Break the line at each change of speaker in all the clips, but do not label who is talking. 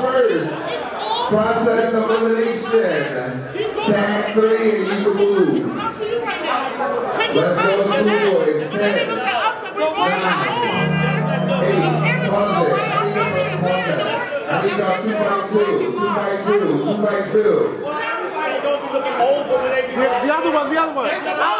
First. Process of elimination. Tag three and you can move. Let's go Schoolboys. Ten. Nine. Eight. I need y'all two by two. Two by two. Two by two.
The other one, the other one.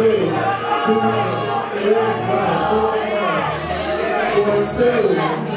it. Judges, pay attention. Schoolboy notice. They need to move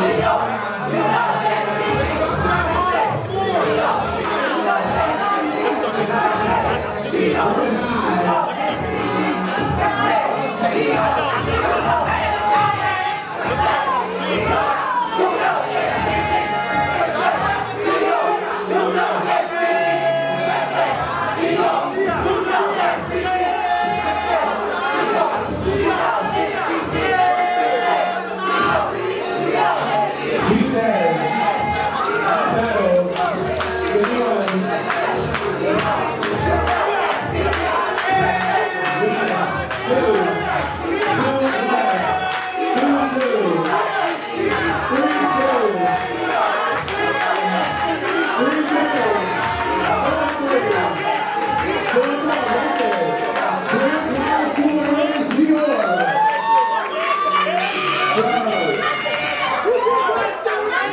Yeah.